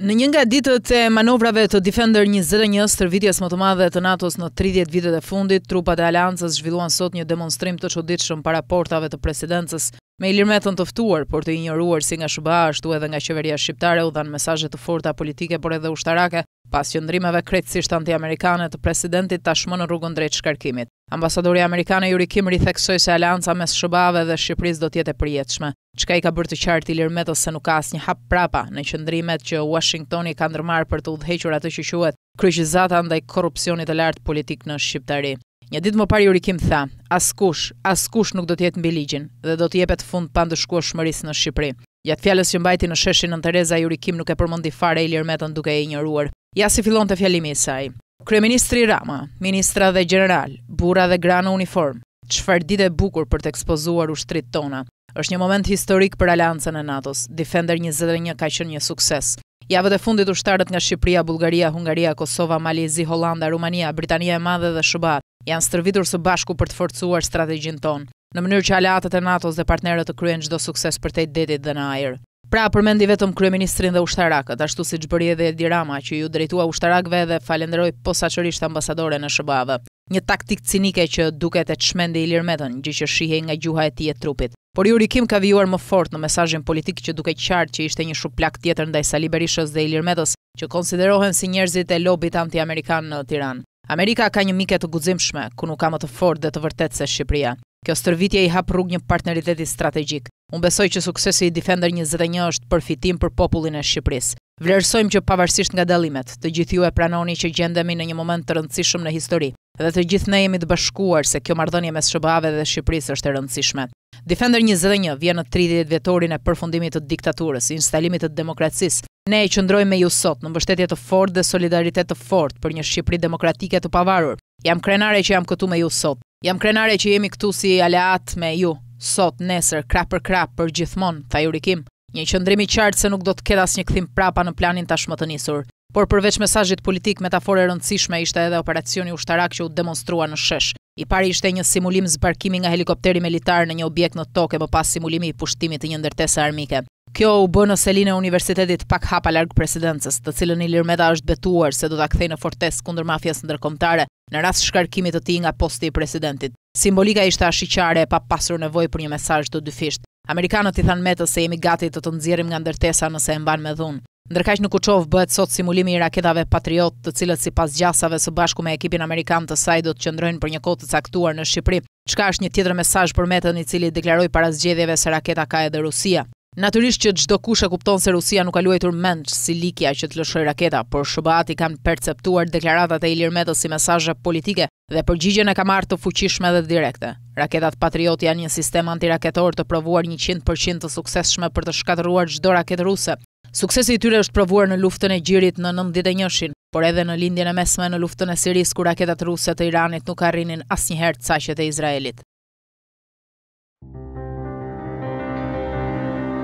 Në një nga ditët e manovrave të Defender 21 stërvitjes më të madhe të NATO-s në 30 vitet e fundit, trupat e aleancës zhvilluan sot një demonstrim të çuditshëm para portave të presidencës. Me Ilir Metën të ftuar, por të injoruar si nga SHBA ashtu edhe nga qeveria shqiptare u dhanë mesazhe të forta politike por edhe ushtarake, Pas qëndrimeve krejtësisht antiamerikane të presidentit, tashmë në rrugën drejt shkarkimit. Ambasadorja amerikane Yuri Kim ritheksoi se aleanca mes SHBA-ve dhe Shqipërisë do të jetë e përjetshme, çka i ka bërë të qartë Ilir Metës se nuk ka asnjë hap prapa në qëndrimet që Uashingtoni ka ndërmarrë për të udhëhequr atë që quhet kryqëzata ndaj korrupsionit të lartë politik në Shqipëri. Një ditë më parë Yuri Kim tha, askush, askush nuk do të jetë mbi ligjin dhe do të jepet fund pandëshkueshmërisë në Shqipëri. Gjatë fjalës që mbajti në sheshin Nënë Tereza, Yuri Kim nuk e përmendi fare Ilir Metën duke e injoruar. Ja si fillonte fjalimi i saj. Kryeministri Rama, ministra dhe gjeneralë, burra dhe gra në uniformë, çfarë ditë e bukur për të ekspozuar ushtritë tona. Është një moment historik për aleancën e NATO-s, Defender njëzet e një ka qenë një sukses. Javët e fundit ushtarët nga Shqipëria, Bullgaria, Hungaria, Kosova, Mali i Zi, Hollanda, Rumania, Britania e Madhe dhe SHBA-të, janë stërvitur së bashku për të forcuar strategjinë tonë, në mënyrë që aleatët e NATO-s dhe partnerët të kryejnë çdo sukses përtej detit dhe në ajër. Pra, përmendi vetëm kryeministrin dhe ushtarakët, ashtu siç bëri edhe Edi Rama, që iu drejtua ushtarakëve dhe falënderoi posaçërisht ambasadoren e SHBA-ve. Një taktikë cinike që duket e çmendi Ilir Metën, gjë që shihej nga gjuha e tij e trupit. Por Yuri Kim ka vijuar më fort në mesazhin politik që dukej qartë që ishte një shuplakë tjetër ndaj Sali Berishës dhe Ilir Metës, që konsiderohen si njerëzit e lobit antiamerikan në Tiranë. Amerika ka një mike të guximshme, ku nuk ka më të fortë dhe të vërtetë se Shqipëria. Kjo stërvitje i hap rrugë një partneriteti strategjik. Unë besoj që suksesi i Defender njëzet e një është përfitim për popullin e Shqipërisë. Vlerësojmë që pavarësisht nga dallimet, të gjithë ju e pranoni që gjendemi në një moment të rëndësishëm në histori dhe të gjithë ne jemi të bashkuar se kjo marrëdhënie mes SHBA-ve dhe Shqipërisë është e rëndësishme. Defender njëzet e një vjen në tridhjetë vjetorin e përfundimit të diktaturës, instalimit të demokracisë. Ne e qëndrojmë me ju sot, në mbështetje të fortë dhe solidaritet të fortë për një Shqipëri demokratike të pavarur. Jam krenare që jam këtu me ju sot. Jam krenare që jemi këtu si aleatë me ju, sot, nesër, krah për krah, përgjithmonë, tha Yuri Kim. Një qëndrim i qartë se nuk do të ketë asnjë kthim prapa në planin tashmë të nisur. Por përveç mesazhit politik, metaforë e rëndësishme ishte edhe operacioni ushtarak që u demonstrua në shesh. I pari ishte një simulim zbarkimi nga helikopteri militar në një objekt në tokë e më pas simulimi i pushtimit të një ndërtese armike. Kjo u bë në selinë e universitetit pak hapa larg presidencës, të cilën Ilir Meta është betuar se do ta kthejë në fortesë kundër mafias ndërkombëtare në rast shkarkimit të tij nga posti i presidentit. Simbolika ishte ashiqare e pa pasur nevojë për një mesazh të dyfishtë. Amerikanët i thanë Metës se jemi gati të të nxjerrim nga ndërtesa nëse e mban me dhunë. Ndërkaq në Kuçovë bëhet sot simulimi i raketave Patriot, të cilat sipas gjasave së bashku me ekipin amerikan të saj do të qëndrojnë për një kohë të caktuar në Shqipëri, çka është një tjetër mesazh për Metën i cili deklaroi para zgjedhjeve se raketa ka edhe Rusia. Natyrisht që çdokush e kupton se Rusia nuk ka luajtur mendsh si likja që të lëshojë raketa, por SHBA-t i kanë perceptuar deklaratat e Ilir Metës si mesazhe politike, Dhe përgjigjen e ka marrë të fuqishme dhe direkte. Raketat Patriot janë një sistem antiraketor të provuar njëqind për qind të suksesshme për të shkatërruar çdo raketë ruse. Suksesi i tyre është provuar në Luftën e Gjirit në nëntëdhjetë e njëshin, por edhe në Lindjen e Mesme në luftën e Sirisë kur raketat ruse të Iranit nuk arrinin asnjëherë caqet e Izraelit.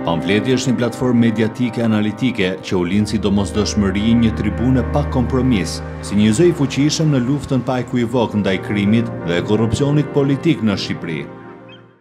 Pamfleti është një platformë mediatike analitike që u lind si domosdoshmëri e një tribune pa kompromis, si një zë i fuqishëm në luftën pa ekuivok ndaj krimit dhe korrupsionit politik në Shqipëri.